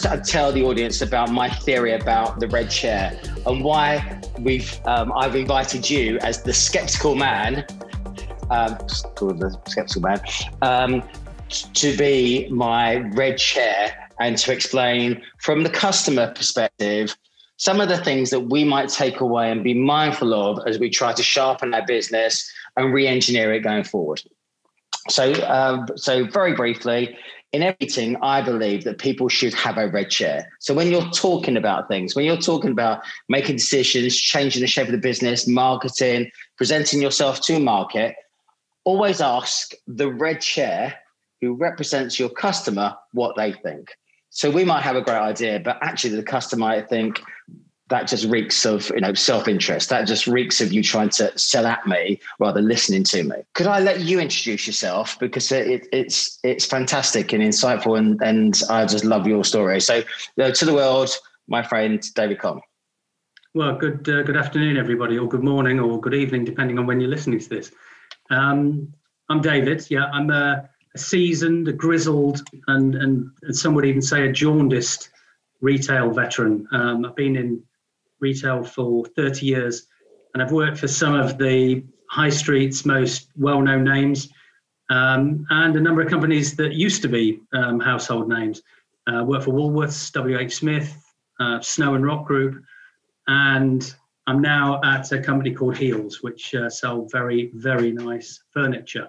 Just tell the audience about my theory about the red chair and why we've um, I've invited you as the skeptical man, um, the skeptical man, um, to be my red chair and to explain from the customer perspective some of the things that we might take away and be mindful of as we try to sharpen our business and re-engineer it going forward. So, um, so very briefly, in everything, I believe that people should have a red chair. So when you're talking about things, when you're talking about making decisions, changing the shape of the business, marketing, presenting yourself to market, always ask the red chair who represents your customer what they think. So we might have a great idea, but actually the customer might think, that just reeks of you know self-interest. That just reeks of you trying to sell at me rather than listening to me. Could i let you introduce yourself? Because it, it's it's fantastic and insightful and and i just love your story. So uh, to the world my friend david Kohn. well good uh, good afternoon everybody or good morning or good evening depending on when you're listening to this. Um, i'm david. Yeah i'm a, a seasoned a grizzled and, and and some would even say a jaundiced retail veteran. Um, i've been in retail for 30 years, and I've worked for some of the high street's most well known names um, and a number of companies that used to be um, household names. Uh, worked for Woolworths, WH Smith, uh, Snow and Rock Group, and I'm now at a company called Heal's, which uh, sell very, very nice furniture.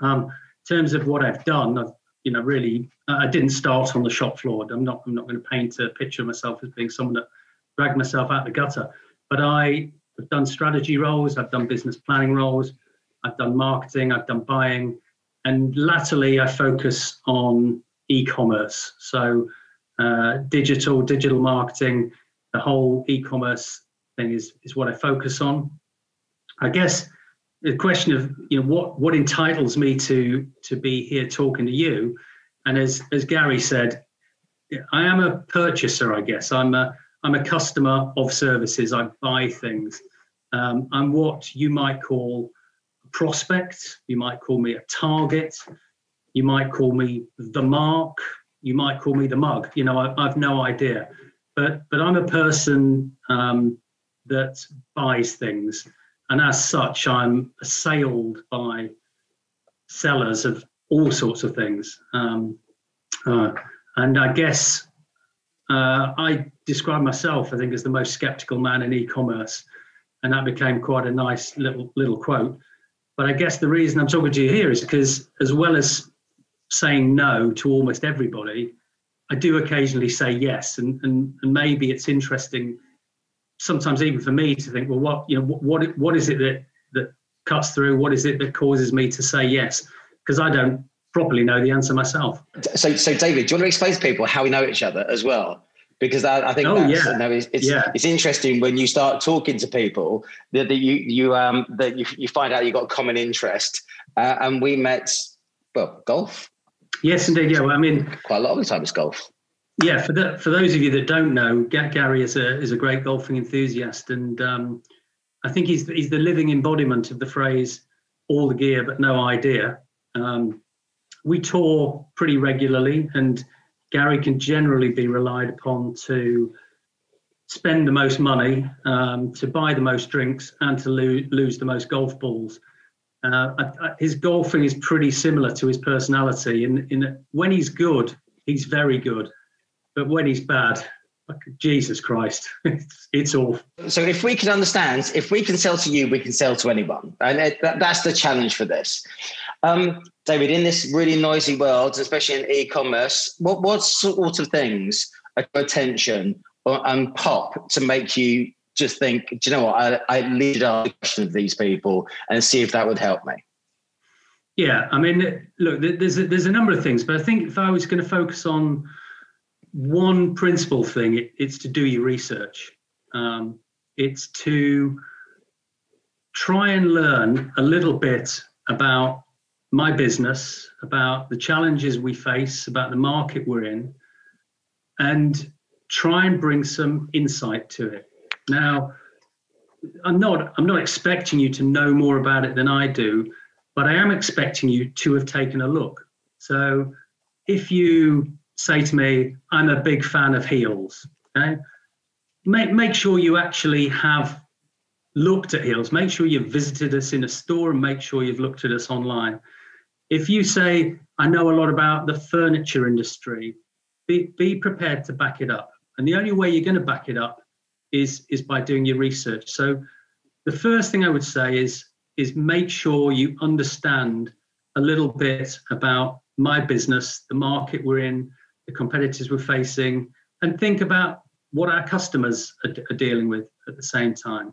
Um, in terms of what I've done, I've you know really I didn't start on the shop floor. I'm not I'm not going to paint a picture of myself as being someone that dragged myself out the gutter. But I have done strategy roles, I've done business planning roles, I've done marketing, I've done buying, and latterly I focus on e-commerce. So uh, digital, digital marketing, the whole e-commerce thing is is what I focus on. I guess the question of you know what what entitles me to to be here talking to you, and as as Gary said, I am a purchaser. I guess I'm a I'm a customer of services. I buy things. Um, I'm what you might call a prospect. You might call me a target. You might call me the mark. You might call me the mug. You know, I, have no idea. But but I'm a person um, that buys things, and as such, I'm assailed by sellers of all sorts of things. Um, uh, and I guess uh, I describe myself, I think, as the most skeptical man in e-commerce, and that became quite a nice little little quote. But I guess the reason I'm talking to you here is because, as well as saying no to almost everybody, I do occasionally say yes, and and, and maybe it's interesting, sometimes even for me to think, well, what you know, what what is it that that cuts through? What is it that causes me to say yes? Because I don't properly know the answer myself. So, so David, do you want to explain to people how we know each other as well? Because I, I think oh, that's, yeah. no, it's, it's, yeah. it's, interesting when you start talking to people that, that you you um that you, you find out you've got a common interest. Uh, and we met, well, golf. Yes, indeed. Yeah, well, I mean, quite a lot of the time it's golf. Yeah, for the, for those of you that don't know, Gary is a is a great golfing enthusiast, and um, I think he's he's the living embodiment of the phrase "all the gear but no idea." Um, we tour pretty regularly, and Gary can generally be relied upon to spend the most money, um, to buy the most drinks, and to lo- lose the most golf balls. Uh, I, I, his golfing is pretty similar to his personality. In, in when he's good, he's very good, but when he's bad, Jesus Christ, it's, it's awful. So if we can understand, if we can sell to you, we can sell to anyone, and it, that, that's the challenge for this. Um, David, in this really noisy world, especially in e-commerce, what what sort of things are attention or, and pop to make you just think, do you know what? I, I lead a question of these people and see if that would help me. Yeah, I mean, look, there's a, there's a number of things, but I think if I was going to focus on one principal thing, it, it's to do your research. Um, it's to try and learn a little bit about my business, about the challenges we face, about the market we're in, and try and bring some insight to it. Now, I'm not I'm not expecting you to know more about it than I do, but I am expecting you to have taken a look. So if you say to me, I'm a big fan of Heal's. Okay? Make, make sure you actually have looked at Heal's. Make sure you've visited us in a store and make sure you've looked at us online. If you say, I know a lot about the furniture industry, be, be prepared to back it up. And the only way you're going to back it up is, is by doing your research. So the first thing I would say is, is make sure you understand a little bit about my business, the market we're in, the competitors we're facing, and think about what our customers are, are dealing with at the same time.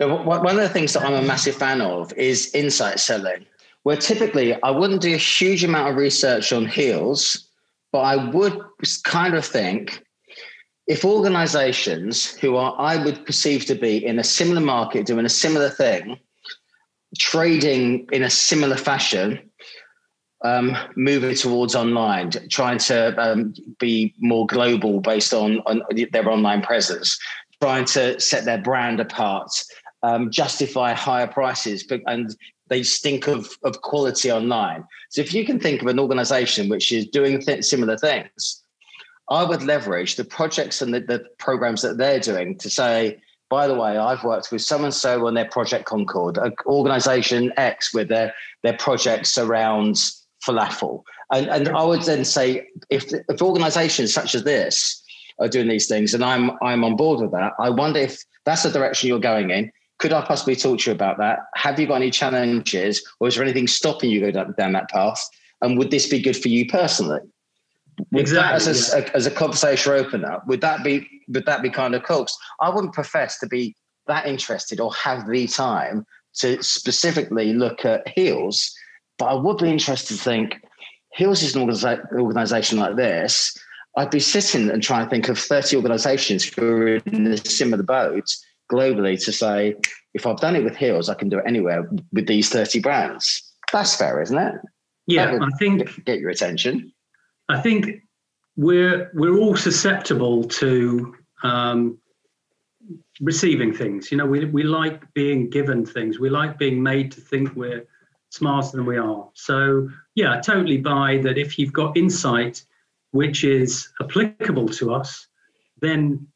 One of the things that I'm a massive fan of is insight selling, where typically I wouldn't do a huge amount of research on Heal's, but I would kind of think if organizations who are, I would perceive to be in a similar market doing a similar thing, trading in a similar fashion, um, moving towards online, trying to um, be more global based on, on, their online presence, trying to set their brand apart, um, justify higher prices, but, and they stink of, of quality online. So if you can think of an organization which is doing th- similar things, I would leverage the projects and the, the programs that they're doing to say, by the way, I've worked with so and so on their Project Concord, organization X with their, their projects around falafel. And, and I would then say, if, if organizations such as this are doing these things and I'm, I'm on board with that, I wonder if that's the direction you're going in. Could I possibly talk to you about that? Have you got any challenges or is there anything stopping you go down, that path? And would this be good for you personally? Would exactly, as a, yeah. as a conversation opener, would that be would that be kind of cool? I wouldn't profess to be that interested or have the time to specifically look at Heal's, but I would be interested to think is an organiza- organization like this. I'd be sitting and trying to think of 30 organizations who are in a similar boat globally to say, if I've done it with Heal's, I can do it anywhere with these 30 brands. That's fair, isn't it? Yeah, I think get your attention. I think we're we're all susceptible to um, receiving things. You know, we we like being given things. We like being made to think we're smarter than we are. So yeah, I totally buy that. If you've got insight which is applicable to us, then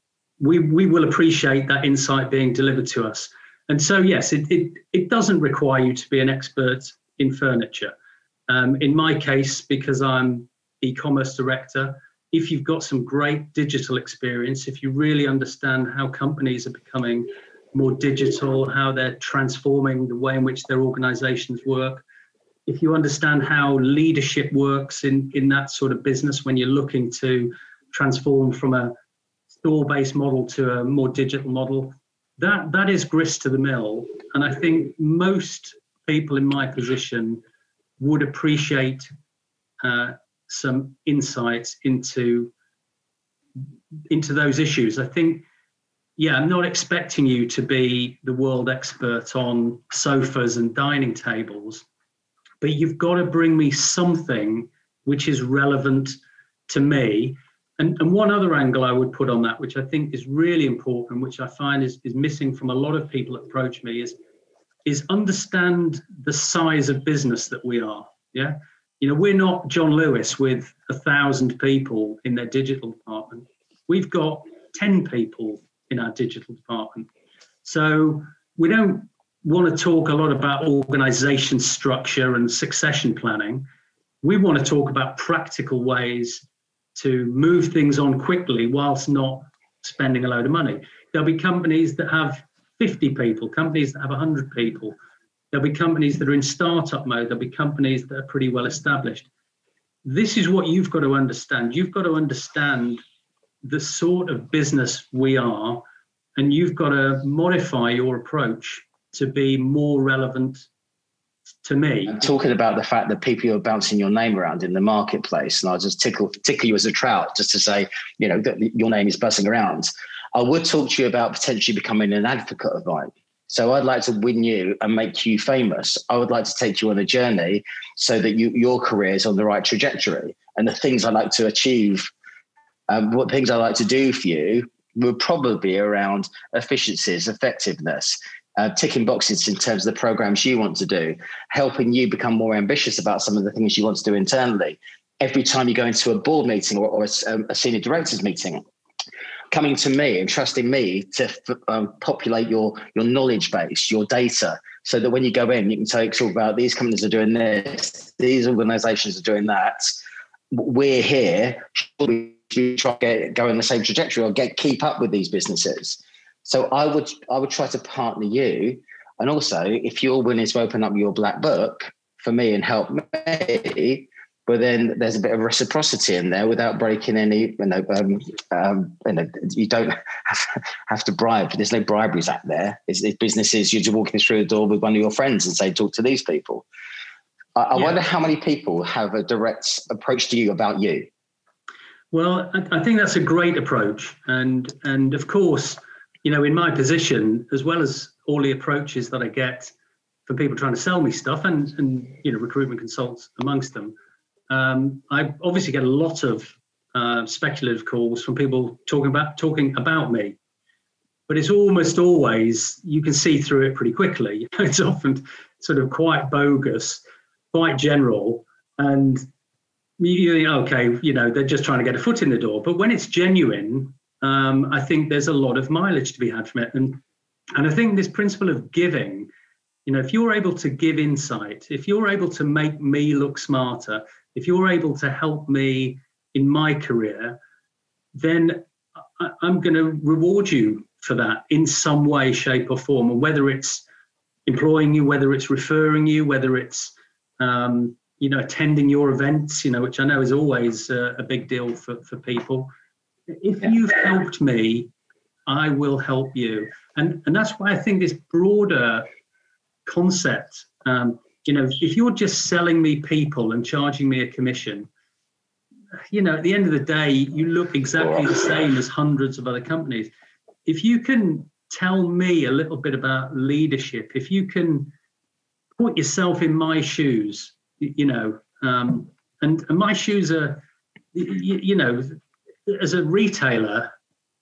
we we will appreciate that insight being delivered to us. And so yes, it it, it doesn't require you to be an expert in furniture. Um, in my case, because I'm e-commerce director, if you've got some great digital experience, if you really understand how companies are becoming more digital, how they're transforming the way in which their organizations work, if you understand how leadership works in, in that sort of business when you're looking to transform from a store-based model to a more digital model, that that is grist to the mill. And I think most people in my position would appreciate uh, some insights into into those issues. I think, yeah, I'm not expecting you to be the world expert on sofas and dining tables, but you've got to bring me something which is relevant to me. And, and one other angle I would put on that, which I think is really important, which I find is, is missing from a lot of people that approach me, is is understand the size of business that we are. Yeah. You know, we're not John Lewis with a thousand people in their digital department. We've got 10 people in our digital department. So we don't want to talk a lot about organization structure and succession planning. We want to talk about practical ways to move things on quickly whilst not spending a load of money. There'll be companies that have 50 people, companies that have 100 people, There'll be companies that are in startup mode. There'll be companies that are pretty well established. This is what you've got to understand. You've got to understand the sort of business we are, and you've got to modify your approach to be more relevant to me. I'm talking about the fact that people are bouncing your name around in the marketplace, and I'll just tickle, tickle you as a trout just to say, you know, that your name is buzzing around. I would talk to you about potentially becoming an advocate of mine. So I'd like to win you and make you famous. I would like to take you on a journey so that you, your career is on the right trajectory. And the things I like to achieve, um, what things I like to do for you would probably be around efficiencies, effectiveness, uh, ticking boxes in terms of the programs you want to do, helping you become more ambitious about some of the things you want to do internally. Every time you go into a board meeting or, or a, um, a, senior directors meeting, coming to me and trusting me to um, populate your your knowledge base, your data, so that when you go in, you can talk about these companies are doing this, these organisations are doing that. We're here. Should we try to get, go in the same trajectory or get keep up with these businesses? So I would I would try to partner you, and also if you're willing to open up your black book for me and help me, but then there's a bit of reciprocity in there without breaking any. You know, um, um, you, know you don't have, have, to bribe. There's no briberies out there. It's, it's, businesses. You're just walking through the door with one of your friends and say, "Talk to these people." I, I yeah. wonder how many people have a direct approach to you about you. Well, I, I think that's a great approach, and and of course you know, in my position, as well as all the approaches that I get from people trying to sell me stuff and, and you know, recruitment consultants amongst them, um, I obviously get a lot of uh, speculative calls from people talking about talking about me. But it's almost always you can see through it pretty quickly. it's often sort of quite bogus, quite general, and you okay, you know, they're just trying to get a foot in the door. But when it's genuine, um, I think there's a lot of mileage to be had from it. And, and I think this principle of giving, you know, if you're able to give insight, if you're able to make me look smarter, if you're able to help me in my career, then I, I'm going to reward you for that in some way, shape, or form. And whether it's employing you, whether it's referring you, whether it's um, you know attending your events, you know, which I know is always uh, a big deal for for people if you've helped me, I will help you. And, and that's why I think this broader concept, um, you know, if you're just selling me people and charging me a commission, you know, at the end of the day, you look exactly the same as hundreds of other companies. If you can tell me a little bit about leadership, if you can put yourself in my shoes, you know, um, and, and my shoes are, you, you know, as a retailer,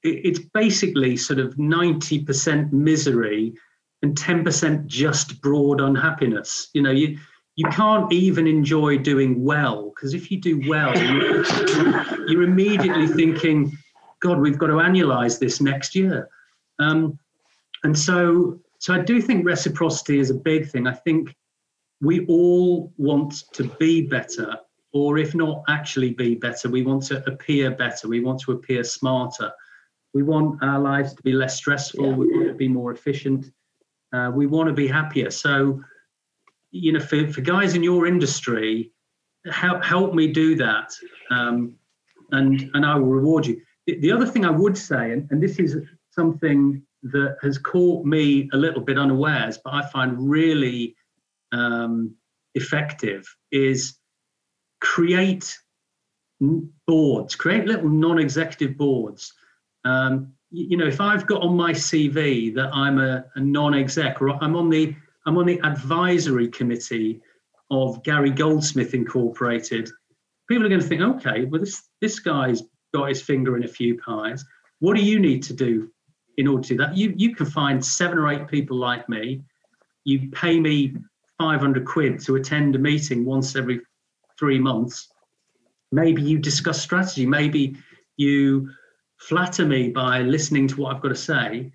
it's basically sort of 90% misery and 10% just broad unhappiness. You know, you you can't even enjoy doing well because if you do well, you're immediately thinking, God, we've got to annualize this next year. Um, and so, so I do think reciprocity is a big thing. I think we all want to be better or if not actually be better, we want to appear better. We want to appear smarter. We want our lives to be less stressful. Yeah. We want to be more efficient. Uh, we want to be happier. So, you know, for, for guys in your industry, help help me do that, um, and and I will reward you. The, the other thing I would say, and, and this is something that has caught me a little bit unawares, but I find really um, effective, is create boards, create little non-executive boards. Um, you, know, if I've got on my CV that I'm a, a non-exec or I'm on the I'm on the advisory committee of Gary Goldsmith Incorporated, people are going to think, okay, well this this guy's got his finger in a few pies. What do you need to do in order to do that? You you can find seven or eight people like me. You pay me 500 quid to attend a meeting once every three months, maybe you discuss strategy. Maybe you flatter me by listening to what I've got to say.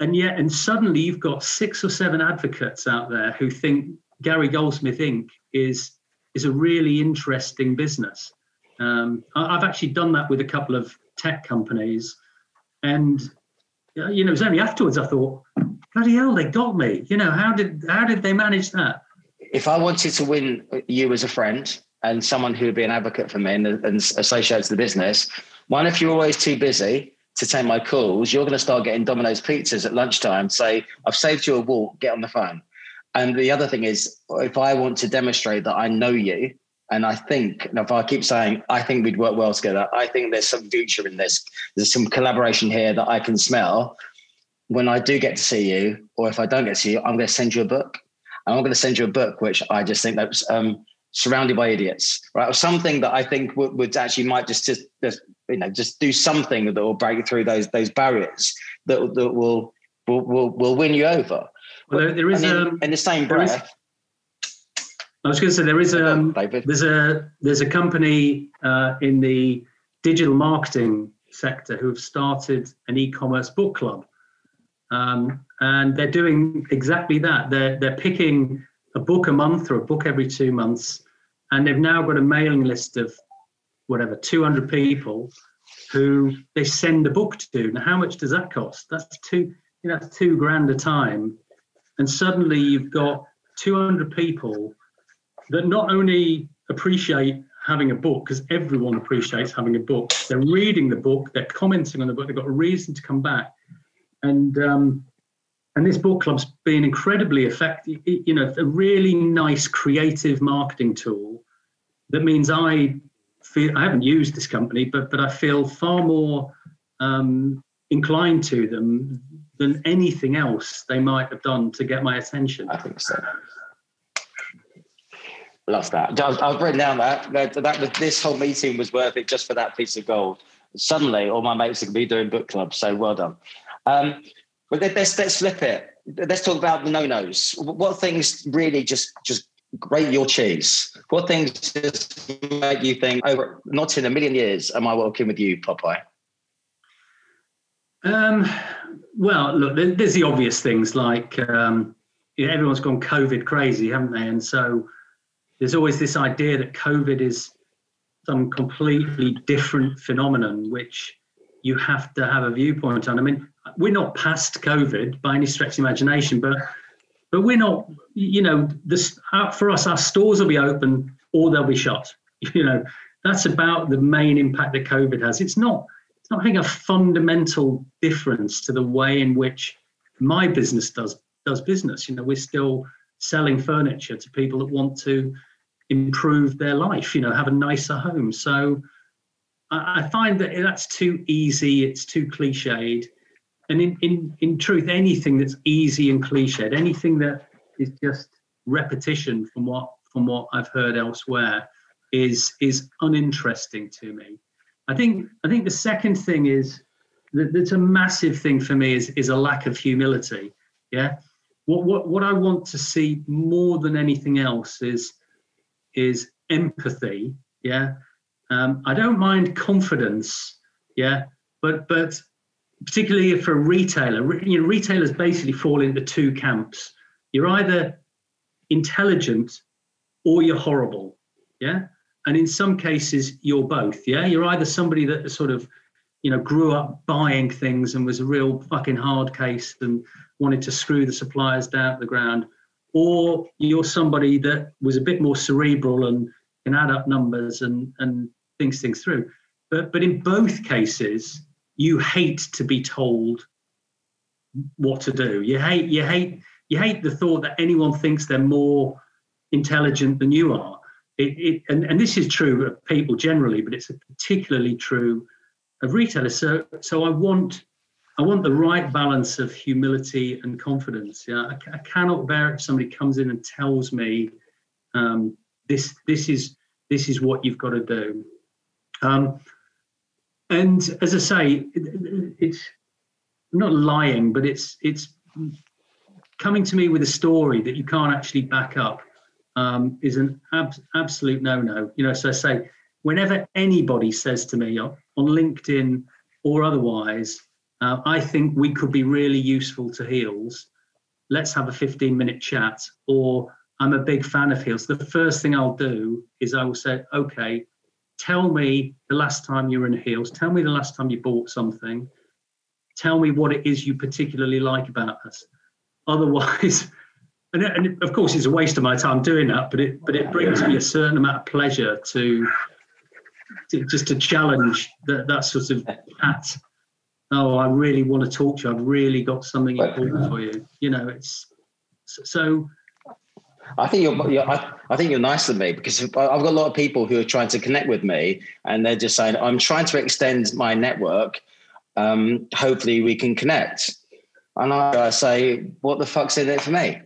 And yet, and suddenly you've got six or seven advocates out there who think Gary Goldsmith Inc. is is a really interesting business. Um, I've actually done that with a couple of tech companies, and you know, it was only afterwards I thought, bloody hell, they got me. You know, how did how did they manage that? if I wanted to win you as a friend and someone who would be an advocate for me and, and associated to the business, one, if you're always too busy to take my calls, you're going to start getting Domino's pizzas at lunchtime. Say, I've saved you a walk, get on the phone. And the other thing is, if I want to demonstrate that I know you, and I think, if I keep saying, I think we'd work well together, I think there's some future in this. There's some collaboration here that I can smell. When I do get to see you, or if I don't get to see you, I'm going to send you a book and I'm going to send you a book, which I just think that's um, surrounded by idiots, right? Or something that I think would, would actually might just, just, just, you know, just do something that will break through those those barriers that, that will will will, will win you over. Well, there, there is in, um, in the same breath. I was going to say there is um, there's a there's a company uh, in the digital marketing sector who have started an e-commerce book club, um, and they're doing exactly that. They're they're picking a book a month or a book every two months, and they've now got a mailing list of whatever 200 people who they send a book to. Now, how much does that cost? That's two you know, that's two grand a time, and suddenly you've got 200 people that not only appreciate having a book because everyone appreciates having a book they're reading the book they're commenting on the book they've got a reason to come back and um, and this book club's been incredibly effective you know a really nice creative marketing tool that means i feel i haven't used this company but but i feel far more um, inclined to them than anything else they might have done to get my attention I think so. Love that. I've, I've written down that, that that was this whole meeting was worth it just for that piece of gold. Suddenly, all my mates are going to be doing book clubs. So well done. Um, but let- let's let's flip it. Let's talk about the no nos. What things really just just grate your cheese? What things just make you think, oh, not in a million years am I working with you, Popeye? Um, well, look, there's the obvious things like um, you know, everyone's gone COVID crazy, haven't they? And so there's always this idea that COVID is some completely different phenomenon, which you have to have a viewpoint on. I mean, we're not past COVID by any stretch of imagination, but but we're not. You know, this for us, our stores will be open or they'll be shut. You know, that's about the main impact that COVID has. It's not it's not having a fundamental difference to the way in which my business does does business. You know, we're still selling furniture to people that want to improve their life. You know, have a nicer home. So I, find that that's too easy. It's too cliched. And in, in in truth, anything that's easy and cliched, anything that is just repetition from what from what I've heard elsewhere, is is uninteresting to me. I think I think the second thing is that that's a massive thing for me is is a lack of humility. Yeah. What what what I want to see more than anything else is is empathy. Yeah. Um, I don't mind confidence. Yeah. But but particularly for a retailer, re- you know, retailers basically fall into two camps. You're either intelligent or you're horrible. Yeah. And in some cases, you're both. Yeah. You're either somebody that sort of, you know, grew up buying things and was a real fucking hard case and wanted to screw the suppliers down to the ground, or you're somebody that was a bit more cerebral and can add up numbers and and thinks things through. But but in both cases, you hate to be told what to do. You hate you hate you hate the thought that anyone thinks they're more intelligent than you are. It, it and, and this is true of people generally, but it's particularly true of retailers. So so I want I want the right balance of humility and confidence. Yeah, I, I cannot bear it if somebody comes in and tells me um, this this is this is what you've got to do. Um, and as I say, it- it- it's not lying, but it's it's coming to me with a story that you can't actually back up um, is an ab- absolute no-no. You know, so I say whenever anybody says to me on, on LinkedIn or otherwise, uh, I think we could be really useful to Heal's. Let's have a 15-minute chat. Or I'm a big fan of Heal's. The first thing I'll do is I will say, okay, tell me the last time you were in Heal's. Tell me the last time you bought something. Tell me what it is you particularly like about us. Otherwise, and, and of course, it's a waste of my time doing that. But it but it brings me a certain amount of pleasure to, to just to challenge that that sort of pat. Oh, I really want to talk to you. I've really got something important for you. You know, it's so. I think you're, you're I, I think you're nicer than me because I've got a lot of people who are trying to connect with me, and they're just saying, "I'm trying to extend my network. Um, hopefully, we can connect." And I, I say, "What the fuck's in it for me?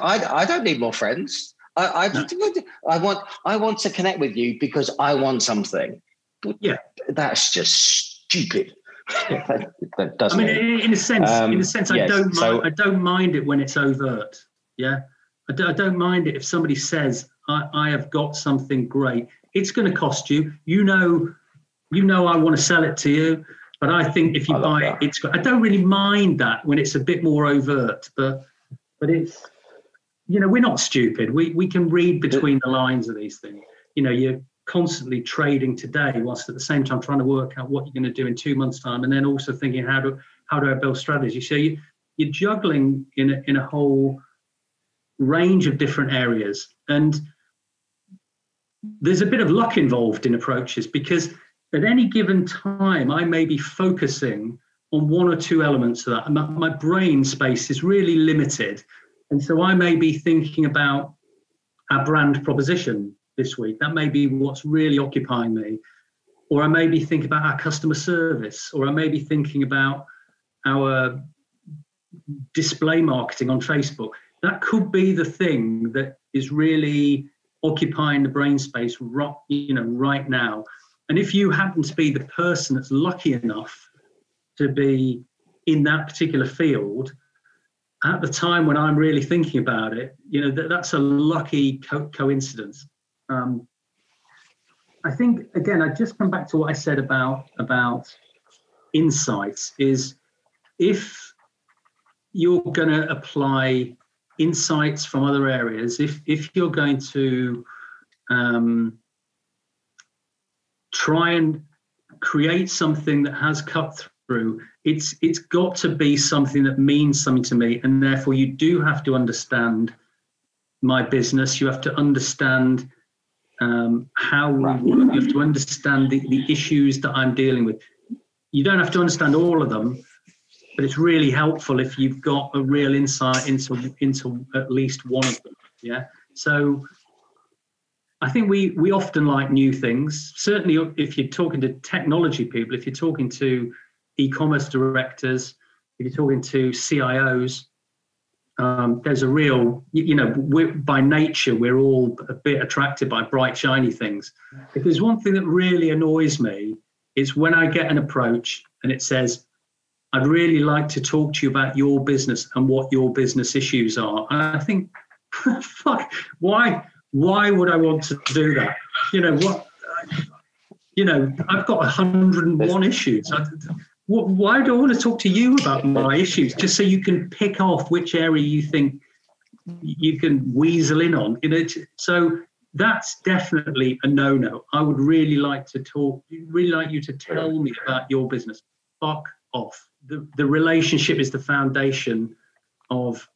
I, I don't need more friends. I, I, I want I want to connect with you because I want something. Yeah. that's just stupid. that does I mean, in, in, a sense, um, in a sense, yes, I don't mind. So, I don't mind it when it's overt. Yeah, I, do, I don't mind it if somebody says, I, "I have got something great." It's going to cost you. You know, you know, I want to sell it to you, but I think if you buy that. it, it's. I don't really mind that when it's a bit more overt, but but it's. You know, we're not stupid. We we can read between the lines of these things. You know, you're constantly trading today whilst at the same time trying to work out what you're going to do in two months time and then also thinking how do how do i build strategy so you, you're juggling in a, in a whole range of different areas and there's a bit of luck involved in approaches because at any given time i may be focusing on one or two elements of that my, my brain space is really limited and so i may be thinking about our brand proposition this week. That may be what's really occupying me. Or I may be thinking about our customer service, or I may be thinking about our display marketing on Facebook. That could be the thing that is really occupying the brain space right, you know, right now. And if you happen to be the person that's lucky enough to be in that particular field at the time when I'm really thinking about it, you know, that, that's a lucky co- coincidence. Um, I think again, I just come back to what I said about about insights. Is if you're going to apply insights from other areas, if if you're going to um, try and create something that has cut through, it's it's got to be something that means something to me, and therefore you do have to understand my business. You have to understand um, how we work. You have to understand the, the issues that I'm dealing with. You don't have to understand all of them, but it's really helpful if you've got a real insight into into at least one of them. Yeah. So I think we we often like new things. Certainly, if you're talking to technology people, if you're talking to e-commerce directors, if you're talking to CIOs, um, there's a real, you know, by nature, we're all a bit attracted by bright, shiny things. If there's one thing that really annoys me, it's when I get an approach and it says, I'd really like to talk to you about your business and what your business issues are. And I think, fuck, why, why would I want to do that? You know, what, you know, I've got 101 issues. I, why do I want to talk to you about my issues? Just so you can pick off which area you think you can weasel in on. You know, so that's definitely a no-no. I would really like to talk. Really like you to tell me about your business. Fuck off. The the relationship is the foundation of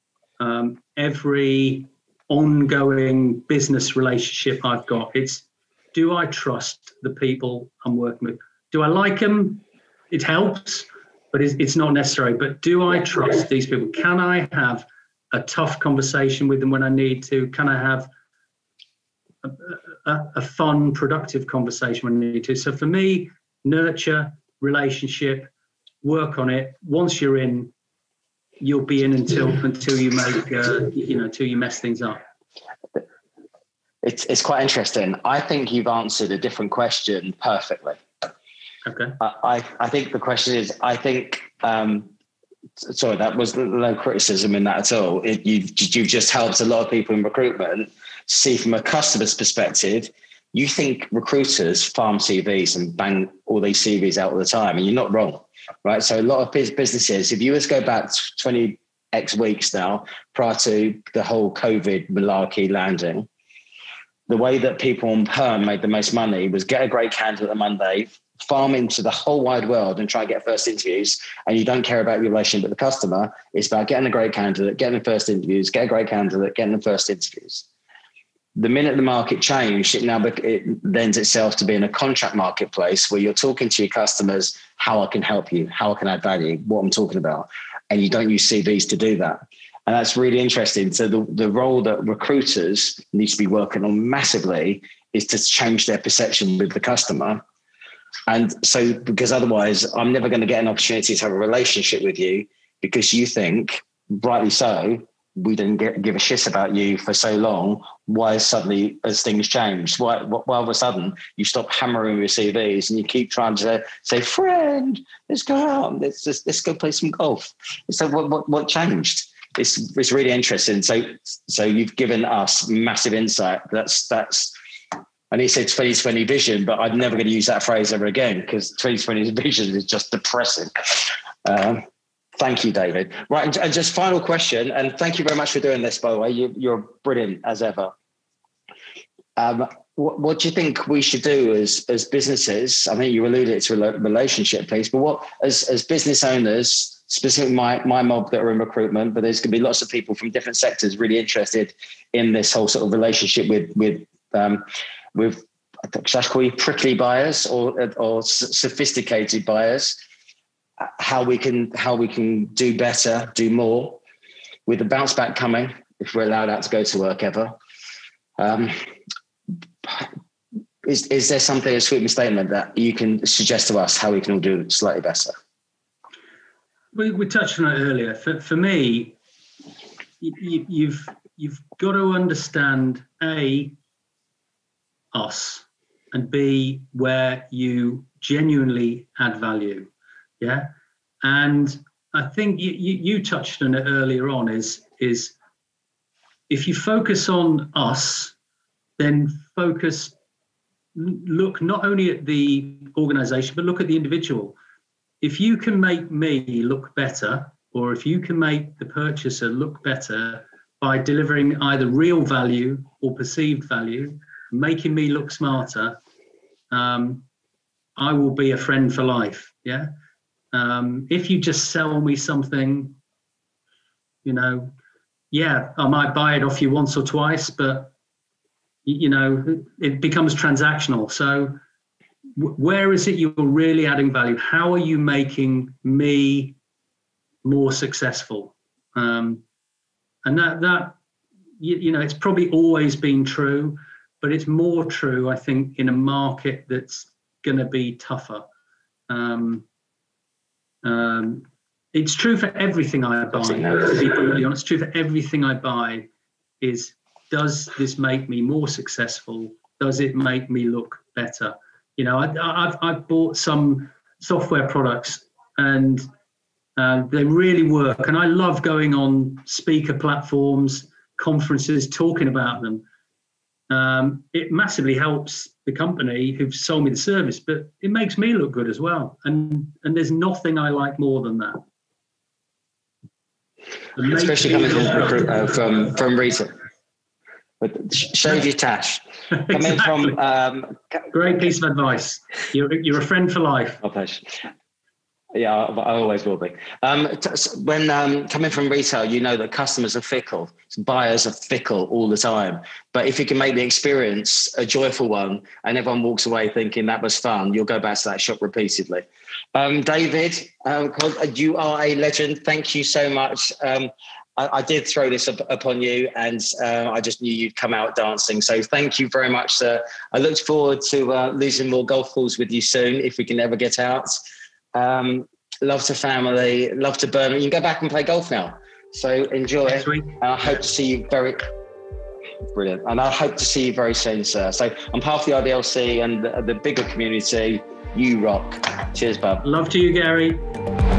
um, every ongoing business relationship I've got. It's do I trust the people I'm working with? Do I like them? It helps, but it's, it's not necessary. But do I trust these people? Can I have a tough conversation with them when I need to? Can I have a, a, a fun, productive conversation when I need to? So for me, nurture, relationship, work on it. Once you're in, you'll be in until until you make uh, you know until you mess things up. It's it's quite interesting. I think you've answered a different question perfectly. Okay. I, I think the question is, I think, um, sorry, that was no criticism in that at all. It, you, you've just helped a lot of people in recruitment see from a customer's perspective. You think recruiters farm CVs and bang all these CVs out all the time, and you're not wrong, right? So a lot of businesses, if you to go back 20 X weeks now, prior to the whole COVID malarkey landing, the way that people on perm made the most money was get a great candidate on Monday, farm into the whole wide world and try and get first interviews and you don't care about your relationship with the customer, it's about getting a great candidate, getting the first interviews, get a great candidate, getting the first interviews. The minute the market changed, it now it lends itself to being a contract marketplace where you're talking to your customers how I can help you, how I can add value, what I'm talking about, and you don't use CVs to do that. And that's really interesting. So the, the role that recruiters need to be working on massively is to change their perception with the customer and so, because otherwise, I'm never going to get an opportunity to have a relationship with you because you think, rightly so, we didn't get, give a shit about you for so long. Why suddenly has things changed? Why, why all of a sudden you stop hammering your CVs and you keep trying to say, friend, let's go out, let's just, let's go play some golf. So what, what, what changed? It's, it's really interesting. So, so you've given us massive insight. That's, that's, and he said 2020 vision, but I'm never going to use that phrase ever again because 2020 vision is just depressing. Um, Thank you, David. Right, and just final question, and thank you very much for doing this. By the way, you, are brilliant as ever. Um, what, what, do you think we should do as as businesses? I think you alluded to a relationship piece, but what as as business owners, specifically my my mob that are in recruitment, but there's going to be lots of people from different sectors really interested in this whole sort of relationship with with um, with should I call you prickly buyers or or sophisticated buyers how we can how we can do better, do more, with the bounce back coming if we're allowed out to go to work ever. Um, is is there something a sweeping statement that you can suggest to us how we can all do slightly better? We, we touched on it earlier. For for me, you, you've you've got to understand a us and b where you genuinely add value yeah, and I think you, you, you touched on it earlier on. Is is if you focus on us, then focus look not only at the organization but look at the individual. If you can make me look better, or if you can make the purchaser look better by delivering either real value or perceived value, making me look smarter, um, I will be a friend for life. Yeah. Um, if you just sell me something, you know, yeah, I might buy it off you once or twice, but you know, it becomes transactional. So, where is it you're really adding value? How are you making me more successful? Um, and that that you, you know, it's probably always been true, but it's more true, I think, in a market that's going to be tougher. Um, um, it's true for everything I buy. To be brutally honest, true for everything I buy. Is does this make me more successful? Does it make me look better? You know, I, have I've bought some software products and uh, they really work, and I love going on speaker platforms, conferences, talking about them. Um, it massively helps the company who've sold me the service, but it makes me look good as well. And and there's nothing I like more than that. Especially coming from, uh, from from retail. But shave your tash. Coming exactly. from um, great piece of advice. You're you're a friend for life. Oh, yeah, I always will be. Um, when um, coming from retail, you know that customers are fickle, buyers are fickle all the time. But if you can make the experience a joyful one, and everyone walks away thinking that was fun, you'll go back to that shop repeatedly. Um, David, um, you are a legend. Thank you so much. Um, I, I, did throw this up, upon you, and uh, I just knew you'd come out dancing. So thank you very much, sir. I look forward to uh, losing more golf balls with you soon, if we can ever get out. Um, love to family, love to Birmingham. You can go back and play golf now. So enjoy. And I hope to see you very brilliant. And I hope to see you very soon, sir. So on behalf of the RDLC and the, the bigger community, you rock. Cheers, bub. Love to you, Gary.